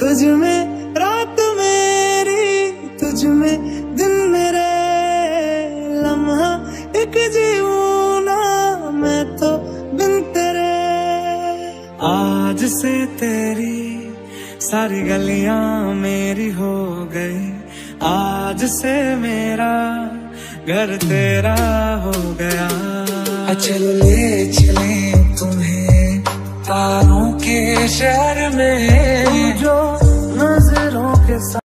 तुझ में, रात मेरी, तुझ में दिन मेरे लम्हा। एक जीवना मैं तो बिन तेरे। आज से तेरी सारी गलियाँ मेरी हो गई। आज से मेरा घर तेरा हो गया। चल ले चले तुम्हें, तारों के शहर